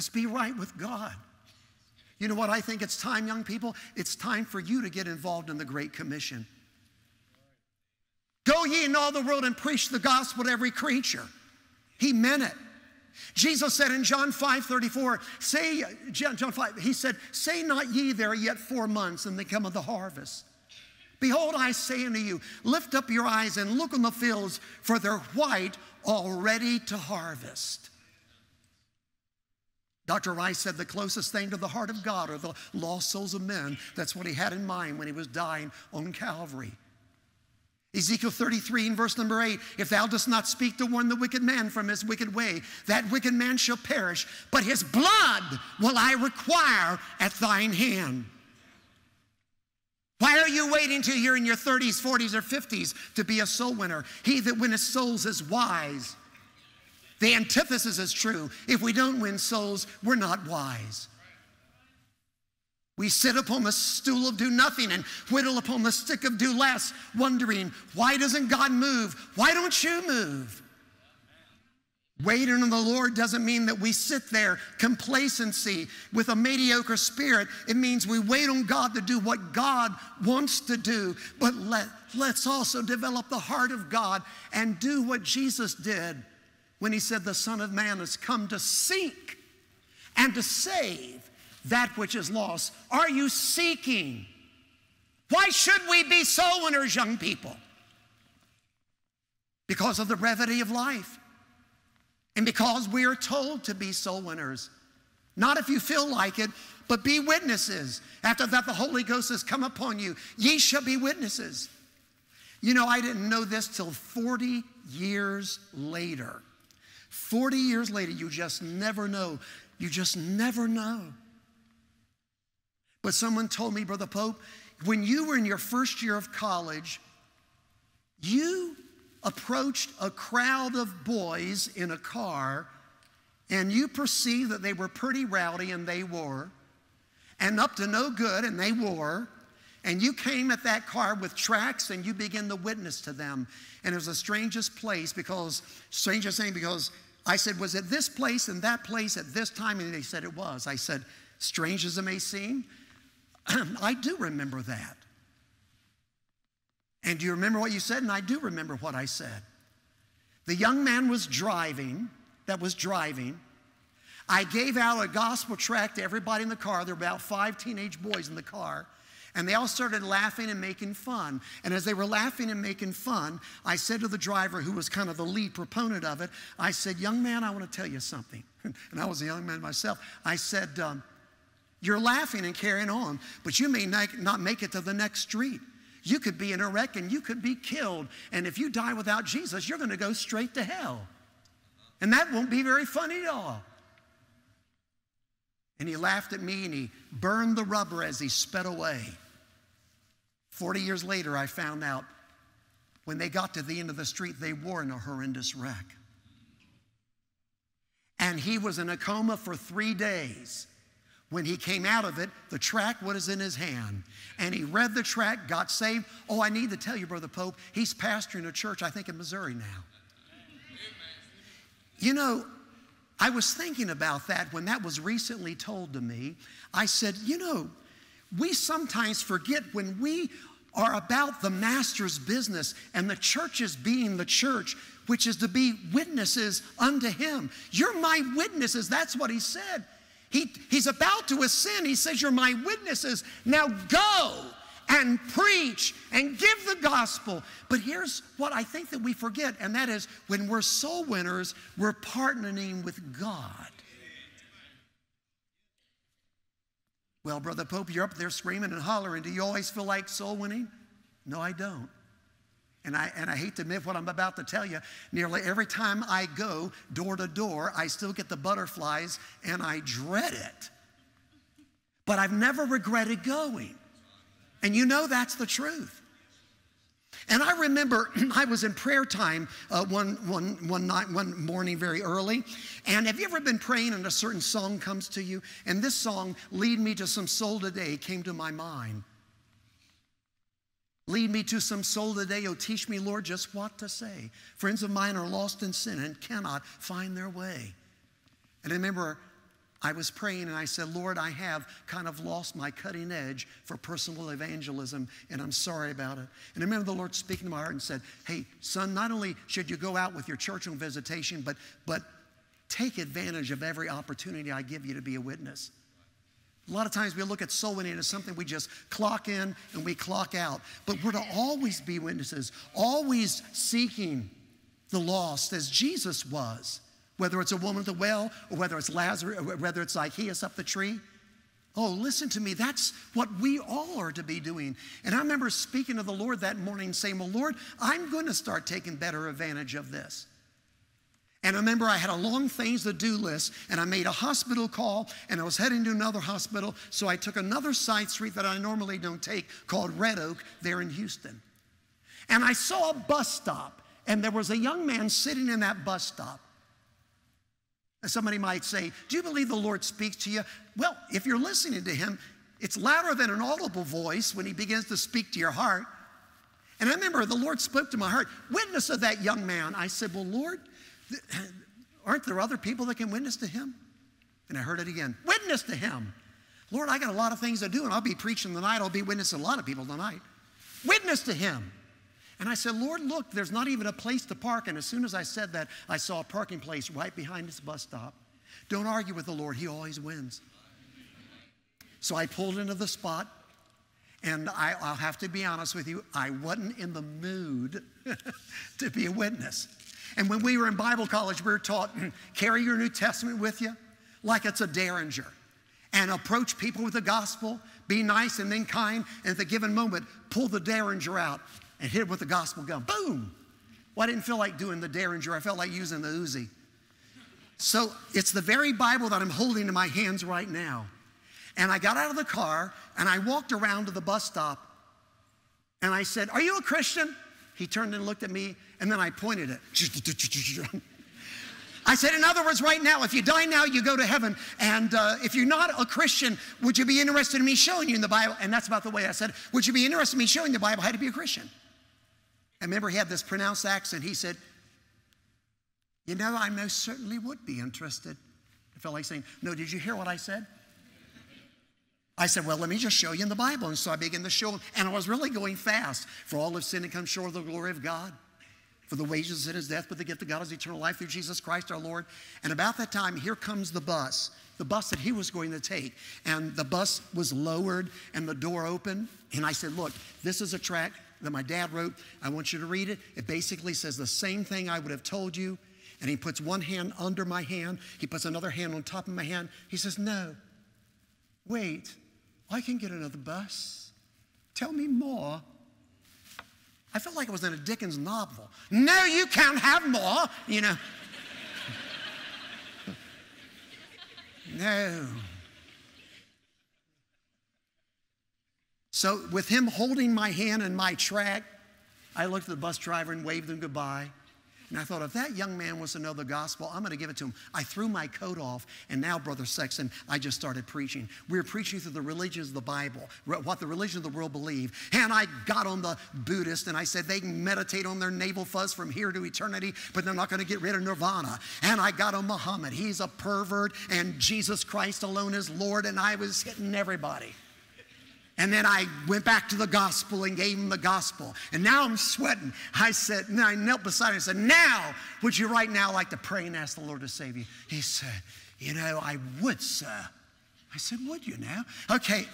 Let's be right with God. You know what? I think it's time, young people, it's time for you to get involved in the Great Commission. Go ye in all the world and preach the gospel to every creature. He meant it. Jesus said in John 5 34, say, John 5, he said, Say not ye there yet four months, and they come of the harvest. Behold, I say unto you, lift up your eyes and look on the fields, for they're white, already to harvest. Dr. Rice said the closest thing to the heart of God are the lost souls of men. That's what he had in mind when he was dying on Calvary. Ezekiel 33 in verse number 8 If thou dost not speak to warn the wicked man from his wicked way, that wicked man shall perish, but his blood will I require at thine hand. Why are you waiting till you're in your 30s, 40s, or 50s to be a soul winner? He that winneth souls is wise. The antithesis is true. If we don't win souls, we're not wise. We sit upon the stool of do nothing and whittle upon the stick of do less, wondering, why doesn't God move? Why don't you move? Waiting on the Lord doesn't mean that we sit there complacency with a mediocre spirit. It means we wait on God to do what God wants to do. But let, let's also develop the heart of God and do what Jesus did when he said, The Son of Man has come to seek and to save that which is lost. Are you seeking? Why should we be soul winners, young people? Because of the brevity of life. And because we are told to be soul winners, not if you feel like it, but be witnesses. After that, the Holy Ghost has come upon you. Ye shall be witnesses. You know, I didn't know this till 40 years later. 40 years later, you just never know. You just never know. But someone told me, Brother Pope, when you were in your first year of college, you approached a crowd of boys in a car and you perceived that they were pretty rowdy, and they were, and up to no good, and they were, and you came at that car with tracts and you begin to witness to them. And it was the strangest place because, strangest thing, because I said, Was it this place and that place at this time? And they said it was. I said, Strange as it may seem, <clears throat> I do remember that. And do you remember what you said? And I do remember what I said. The young man was driving, that was driving. I gave out a gospel tract to everybody in the car. There were about five teenage boys in the car. And they all started laughing and making fun. And as they were laughing and making fun, I said to the driver, who was kind of the lead proponent of it, I said, Young man, I want to tell you something. <laughs> and I was a young man myself. I said, um, You're laughing and carrying on, but you may not make it to the next street. You could be in a wreck and you could be killed. And if you die without Jesus, you're going to go straight to hell. And that won't be very funny at all. And he laughed at me and he burned the rubber as he sped away. 40 years later, I found out when they got to the end of the street, they were in a horrendous wreck. And he was in a coma for three days. When he came out of it, the tract was in his hand. And he read the tract, got saved. Oh, I need to tell you, Brother Pope, he's pastoring a church, I think, in Missouri now. You know, I was thinking about that when that was recently told to me. I said, you know, we sometimes forget when we are about the master's business and the church is being the church, which is to be witnesses unto him. You're my witnesses. That's what he said. He, he's about to ascend. He says, You're my witnesses. Now go and preach and give the gospel. But here's what I think that we forget, and that is when we're soul winners, we're partnering with God. Well, Brother Pope, you're up there screaming and hollering. Do you always feel like soul winning? No, I don't. And I, and I hate to admit what I'm about to tell you. Nearly every time I go door to door, I still get the butterflies and I dread it. But I've never regretted going. And you know that's the truth. And I remember <clears throat> I was in prayer time uh, one, one, one night, one morning very early. And have you ever been praying and a certain song comes to you? And this song, Lead Me to Some Soul Today, came to my mind. Lead me to some soul today. Oh, teach me, Lord, just what to say. Friends of mine are lost in sin and cannot find their way. And I remember I was praying and I said, Lord, I have kind of lost my cutting edge for personal evangelism, and I'm sorry about it. And I remember the Lord speaking to my heart and said, Hey, son, not only should you go out with your church on visitation, but, but take advantage of every opportunity I give you to be a witness. A lot of times we look at soul winning as something we just clock in and we clock out. But we're to always be witnesses, always seeking the lost as Jesus was, whether it's a woman at the well or whether it's Lazarus or whether it's Zacchaeus up the tree. Oh, listen to me. That's what we all are to be doing. And I remember speaking to the Lord that morning saying, Well, Lord, I'm going to start taking better advantage of this. And I remember I had a long things to do list, and I made a hospital call, and I was heading to another hospital. So I took another side street that I normally don't take called Red Oak there in Houston. And I saw a bus stop, and there was a young man sitting in that bus stop. Somebody might say, Do you believe the Lord speaks to you? Well, if you're listening to him, it's louder than an audible voice when he begins to speak to your heart. And I remember the Lord spoke to my heart, witness of that young man. I said, Well, Lord, <sighs> aren't there other people that can witness to him? And I heard it again witness to him. Lord, I got a lot of things to do, and I'll be preaching tonight. I'll be witnessing a lot of people tonight. Witness to him. And I said, Lord, look, there's not even a place to park. And as soon as I said that, I saw a parking place right behind this bus stop. Don't argue with the Lord, He always wins. So I pulled into the spot, and I, will have to be honest with you, I wasn't in the mood <laughs> to be a witness. And when we were in Bible college, we were taught mm, carry your New Testament with you like it's a derringer and approach people with the gospel, be nice and then kind, and at the given moment, pull the derringer out and hit it with the gospel gun. Boom! Well, I didn't feel like doing the derringer, I felt like using the Uzi. So it's the very Bible that I'm holding in my hands right now. And I got out of the car and I walked around to the bus stop and I said, Are you a Christian? He turned and looked at me and then I pointed it. I said, in other words, right now, if you die now, you go to heaven. And uh, if you're not a Christian, would you be interested in me showing you in the Bible? And that's about the way I said, would you be interested in me showing the Bible how to be a Christian? I remember he had this pronounced accent. He said, You know, I most certainly would be interested. I felt like saying, No, did you hear what I said? I said, Well, let me just show you in the Bible. And so I began to show him. And I was really going fast. For all of sin and come short of the glory of God. For the wages of sin is death, but the gift of God is eternal life through Jesus Christ our Lord. And about that time, here comes the bus, the bus that he was going to take. And the bus was lowered and the door opened. And I said, Look, this is a track that my dad wrote. I want you to read it. It basically says the same thing I would have told you. And he puts one hand under my hand, he puts another hand on top of my hand. He says, No, wait, I can get another bus. Tell me more. I felt like I was in a Dickens novel. No, you can't have more, you know. <laughs> no. So, with him holding my hand and my track, I looked at the bus driver and waved him goodbye. And I thought, if that young man wants to know the gospel, I'm going to give it to him. I threw my coat off, and now, Brother Sexton, I just started preaching. We were preaching through the religions of the Bible, what the religion of the world believe. And I got on the Buddhist, and I said they can meditate on their navel fuzz from here to eternity, but they're not going to get rid of nirvana. And I got on Muhammad. He's a pervert, and Jesus Christ alone is Lord, and I was hitting everybody. And then I went back to the gospel and gave him the gospel. And now I'm sweating. I said, and I knelt beside him and said, Now, would you right now like to pray and ask the Lord to save you? He said, You know, I would, sir. I said, Would you now? Okay.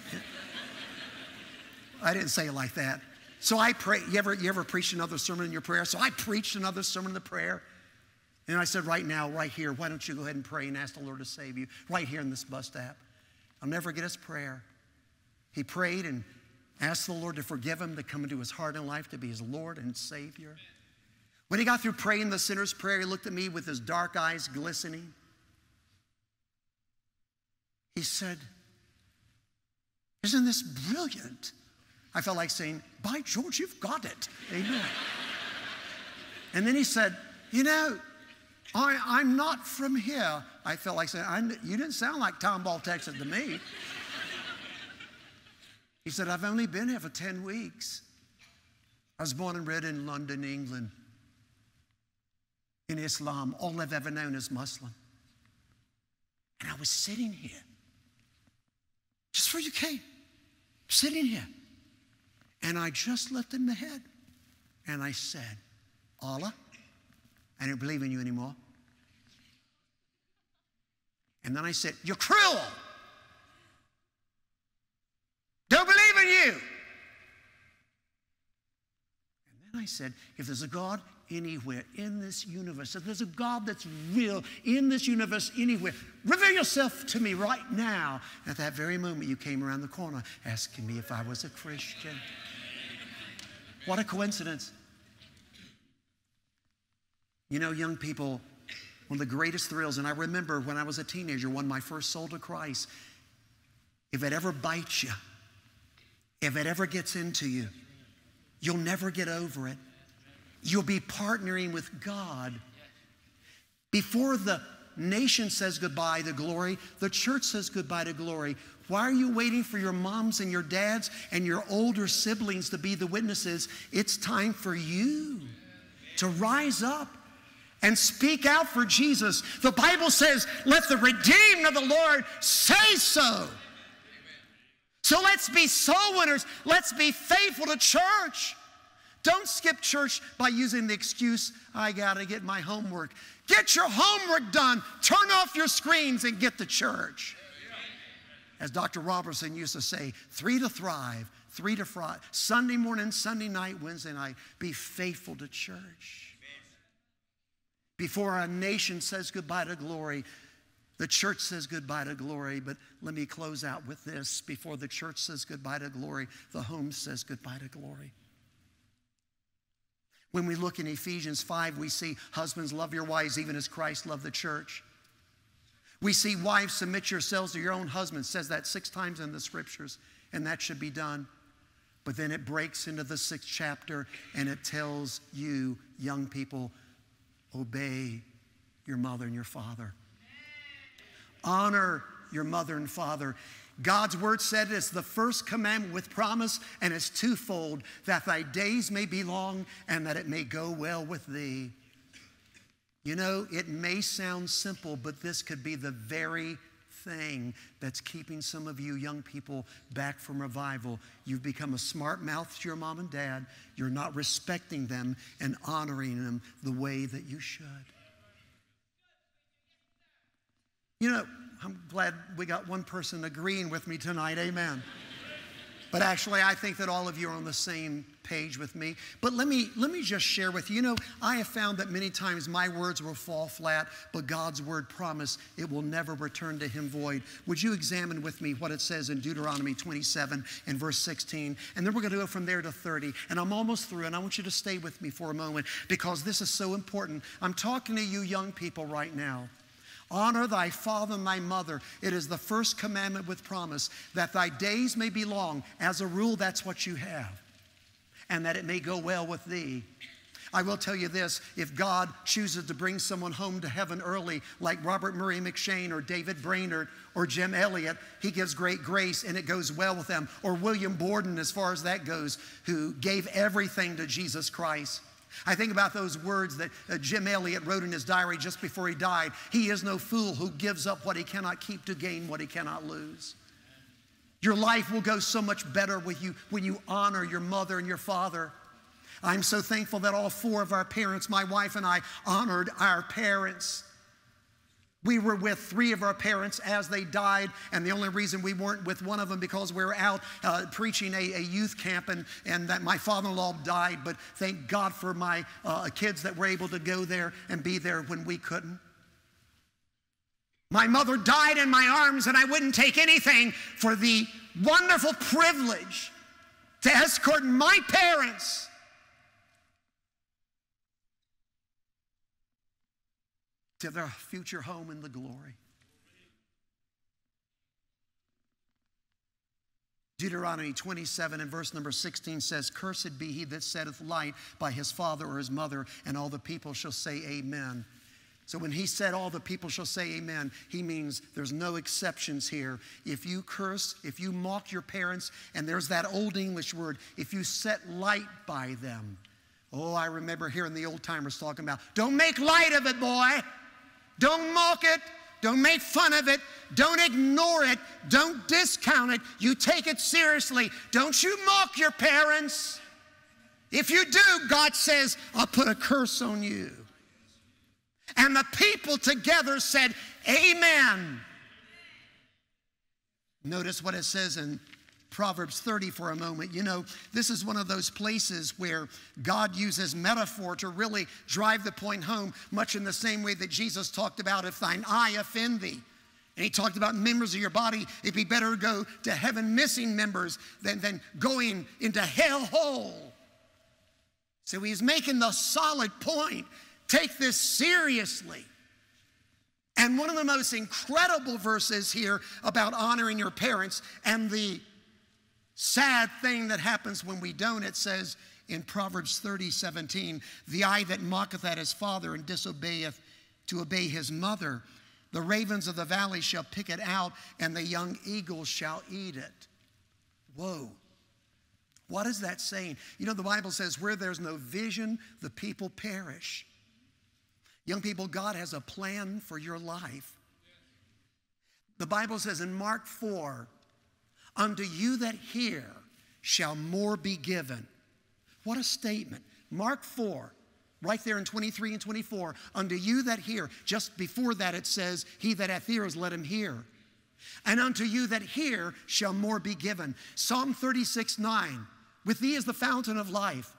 <laughs> I didn't say it like that. So I pray. You ever, you ever preached another sermon in your prayer? So I preached another sermon in the prayer. And I said, Right now, right here, why don't you go ahead and pray and ask the Lord to save you? Right here in this bus stop. I'll never get his prayer. He prayed and asked the Lord to forgive him, to come into his heart and life, to be his Lord and Savior. When he got through praying the sinner's prayer, he looked at me with his dark eyes glistening. He said, Isn't this brilliant? I felt like saying, By George, you've got it. Amen. and then he said, You know, I, am not from here. I felt like saying, You didn't sound like Tomball, Texas to me. He said, I've only been here for 10 weeks. I was born and bred in London, England. In Islam, all I've ever known is Muslim. And I was sitting here, just for you came, sitting here. And I just lifted my head and I said, Allah, I don't believe in you anymore. And then I said, You're cruel. Don't believe in you. And then I said, if there's a God anywhere in this universe, if there's a God that's real in this universe anywhere, reveal yourself to me right now. And at that very moment, you came around the corner asking me if I was a Christian. What a coincidence. You know, young people, One of the greatest thrills, and I remember when I was a teenager, won my first soul to Christ. If it ever bites you, if it ever gets into you, you'll never get over it. You'll be partnering with God. Before the nation says goodbye to glory, the church says goodbye to glory. Why are you waiting for your moms and your dads and your older siblings to be the witnesses? It's time for you to rise up and speak out for Jesus. The Bible says, let the redeemed of the Lord say so. So let's be soul winners. Let's be faithful to church. Don't skip church by using the excuse, I got to get my homework. Get your homework done. Turn off your screens and get to church. As Dr. Roberson used to say, three to thrive, three to thrive. Sunday morning, Sunday night, Wednesday night, be faithful to church. Before our nation says goodbye to glory, the church says goodbye to glory, but let me close out with this. Before the church says goodbye to glory, the home says goodbye to glory. When we look in Ephesians 5, we see husbands love your wives even as Christ loved the church. We see wives submit yourselves to your own husbands, says that six times in the scriptures, and that should be done. But then it breaks into the sixth chapter and it tells you, young people, obey your mother and your father. Honor your mother and father. God's word said it's the first commandment with promise, and it's twofold that thy days may be long and that it may go well with thee. You know, it may sound simple, but this could be the very thing that's keeping some of you young people back from revival. You've become a smart mouth to your mom and dad. You're not respecting them and honoring them the way that you should. You know, I'm glad we got one person agreeing with me tonight. Amen. But actually, I think that all of you are on the same page with me. But let me, let me just share with you. You know, I have found that many times my words will fall flat, but God's word promise it will never return to him void. Would you examine with me what it says in Deuteronomy 27 and verse 16? And then we're going to go from there to 30. And I'm almost through, and I want you to stay with me for a moment because this is so important. I'm talking to you young people right now. Honor thy father and thy mother. It is the first commandment with promise that thy days may be long. As a rule, that's what you have and that it may go well with thee. I will tell you this if God chooses to bring someone home to heaven early, like Robert Murray McCheyne or David Brainerd or Jim Elliot, he gives great grace and it goes well with them. Or William Borden, as far as that goes, who gave everything to Jesus Christ. I think about those words that uh, Jim Elliot wrote in his diary just before he died. He is no fool who gives up what he cannot keep to gain what he cannot lose. Your life will go so much better with you when you honor your mother and your father. I'm so thankful that all four of our parents, my wife and I, honored our parents. We were with three of our parents as they died, and the only reason we weren't with one of them because we were out uh, preaching a, a, youth camp, and, and that my father-in-law died. But thank God for my uh, kids that were able to go there and be there when we couldn't. My mother died in my arms, and I wouldn't take anything for the wonderful privilege to escort my parents to their future home in the glory. Deuteronomy 27 and verse number 16 says, Cursed be he that setteth light by his father or his mother, and all the people shall say, Amen. So when he said, All the people shall say amen, he means there's no exceptions here. If you curse, if you mock your parents, and there's that old English word, if you set light by them. Oh, I remember hearing the old timers talking about, don't make light of it, boy. Don't mock it. Don't make fun of it. Don't ignore it. Don't discount it. You take it seriously. Don't you mock your parents. If you do, God says, I'll put a curse on you. And the people together said, Amen. Notice what it says in Proverbs 30 for a moment. You know, this is one of those places where God uses metaphor to really drive the point home, much in the same way that Jesus talked about if thine eye offend thee. And he talked about members of your body. It'd be better to go to heaven missing members than, than going into hell whole. So he's making the solid point Take this seriously. And one of the most incredible verses here about honoring your parents and the sad thing that happens when we don't, it says in Proverbs 30, 17, the eye that mocketh at his father and disobeyeth to obey his mother, the ravens of the valley shall pick it out, and the young eagles shall eat it. Whoa. What is that saying? You know, the Bible says, where there's no vision, the people perish. Young people, God has a plan for your life. The Bible says in Mark 4, unto you that hear shall more be given. What a statement. Mark 4, right there in 23 and 24, unto you that hear. Just before that, it says, He that hath ears, let him hear. And unto you that hear shall more be given. Psalm 36, 9. With thee is the fountain of life.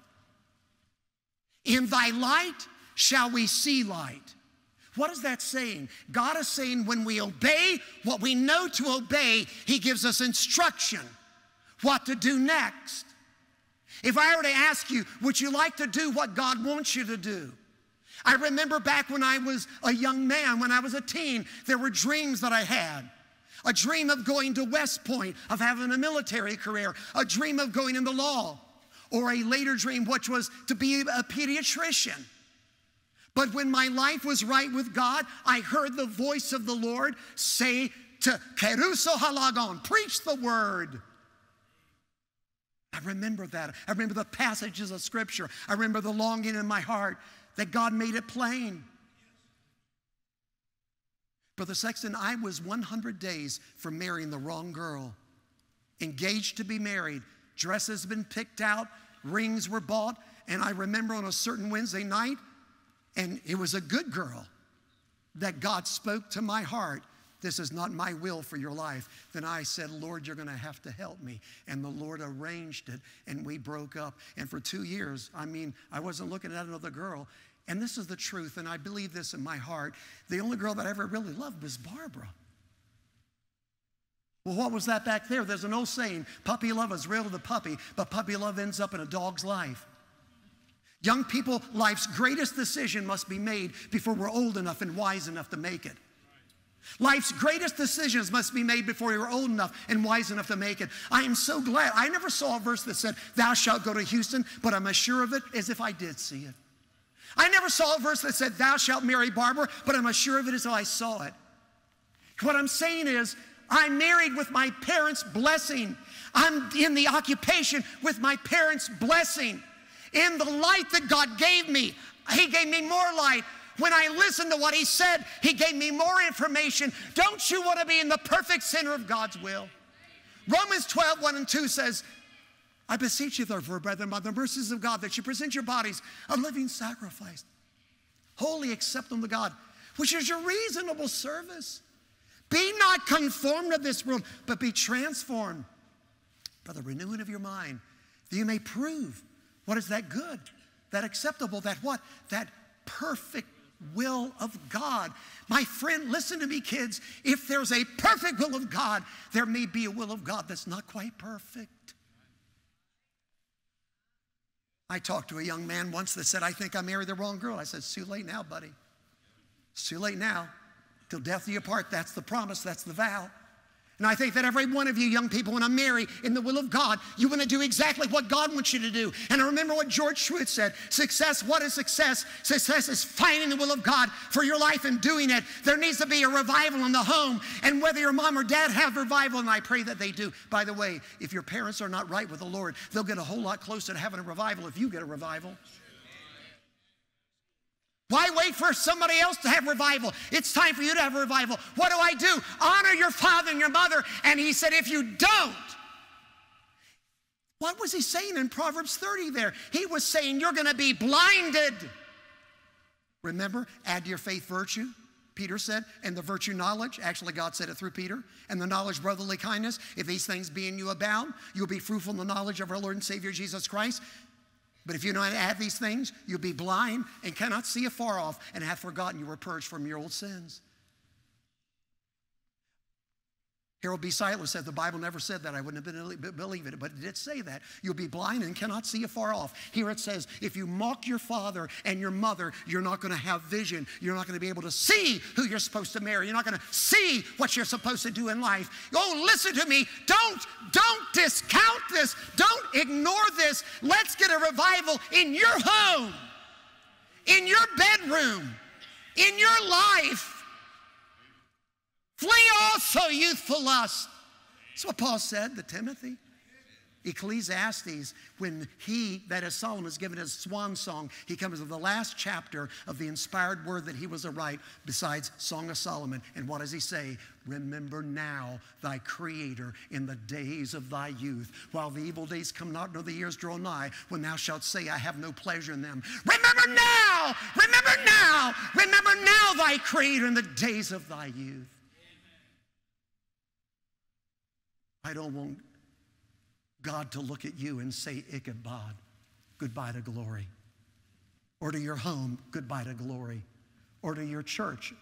In thy light shall we see light. What is that saying? God is saying when we obey what we know to obey, He gives us instruction what to do next. If I were to ask you, would you like to do what God wants you to do? I remember back when I was a young man, when I was a teen, there were dreams that I had a dream of going to West Point, of having a military career, a dream of going into law, or a later dream, which was to be a pediatrician. But when my life was right with God, I heard the voice of the Lord say to Keruso Halagon, preach the word. I remember that. I remember the passages of Scripture. I remember the longing in my heart that God made it plain. Brother Sexton, I was 100 days from marrying the wrong girl. Engaged to be married, dresses been picked out, rings were bought, and I remember on a certain Wednesday night, and it was a good girl that God spoke to my heart. This is not my will for your life. Then I said, Lord, you're going to have to help me. And the Lord arranged it, and we broke up. And for two years, I mean, I wasn't looking at another girl. And this is the truth, and I believe this in my heart. The only girl that I ever really loved was Barbara. Well, what was that back there? There's an old saying puppy love is real to the puppy, but puppy love ends up in a dog's life. Young people, life's greatest decision must be made before we're old enough and wise enough to make it. Life's greatest decisions must be made before you're old enough and wise enough to make it. I am so glad. I never saw a verse that said, Thou shalt go to Houston, but I'm as sure of it as if I did see it. I never saw a verse that said, Thou shalt marry Barbara, but I'm as sure of it as though I saw it. What I'm saying is, I'm married with my parents' blessing. I'm in the occupation with my parents' blessing. In the light that God gave me, He gave me more light. When I listened to what He said, He gave me more information. Don't you want to be in the perfect center of God's will? Romans 12, 1 and 2 says, I beseech you, therefore, brethren, by the mercies of God, that you present your bodies a living sacrifice, holy, acceptable to God, which is your reasonable service. Be not conformed to this world, but be transformed by the renewing of your mind, that you may prove what is that good, that acceptable, that what? That perfect will of God. My friend, listen to me, kids. If there's a perfect will of God, there may be a will of God that's not quite perfect. I talked to a young man once that said, I think I married the wrong girl. I said, It's too late now, buddy. It's too late now. Till death do you part. That's the promise, that's the vow. And I think that every one of you young people, when I marry in the will of God, you want to do exactly what God wants you to do. And I remember what George Truett said success, what is success? Success is finding the will of God for your life and doing it. There needs to be a revival in the home. And whether your mom or dad have revival, and I pray that they do. By the way, if your parents are not right with the Lord, they'll get a whole lot closer to having a revival if you get a revival. Why wait for somebody else to have revival? It's time for you to have revival. What do I do? Honor your father and your mother. And he said, if you don't, what was he saying in Proverbs 30 there? He was saying, you're going to be blinded. Remember, add to your faith virtue, Peter said, and the virtue knowledge. Actually, God said it through Peter. And the knowledge, brotherly kindness. If these things be in you abound, you'll be fruitful in the knowledge of our Lord and Savior Jesus Christ. But if you don't add these things, you'll be blind and cannot see afar off and have forgotten you were purged from your old sins. Harold B. Sightler said the Bible never said that. I wouldn't have been believe it, but it did say that. You'll be blind and cannot see afar off. Here it says, if you mock your father and your mother, you're not going to have vision. You're not going to be able to see who you're supposed to marry. You're not going to see what you're supposed to do in life. Oh, listen to me. Don't, don't discount this. Don't ignore this. Let's get a revival in your home, in your bedroom, in your life. Flee also youthful lust. That's what Paul said to Timothy. Ecclesiastes, when he, that is Solomon, is given his swan song, he comes to the last chapter of the inspired word that he was to write besides Song of Solomon. And what does he say? Remember now thy Creator in the days of thy youth, while the evil days come not, nor the years draw nigh, when thou shalt say, I have no pleasure in them. Remember now, remember now, remember now thy Creator in the days of thy youth. I don't want God to look at you and say, Ichabod, goodbye to glory. Or to your home, goodbye to glory. Or to your church.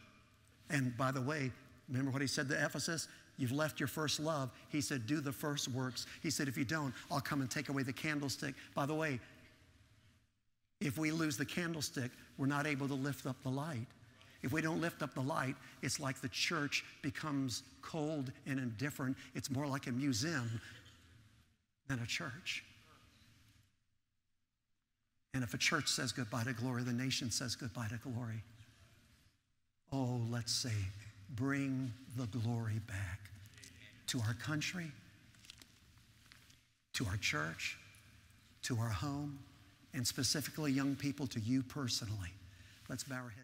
And by the way, remember what he said to Ephesus? You've left your first love. He said, Do the first works. He said, If you don't, I'll come and take away the candlestick. By the way, if we lose the candlestick, we're not able to lift up the light. If we don't lift up the light, it's like the church becomes cold and indifferent. It's more like a museum than a church. And if a church says goodbye to glory, the nation says goodbye to glory. Oh, let's say, bring the glory back to our country, to our church, to our home, and specifically, young people, to you personally. Let's bow our heads.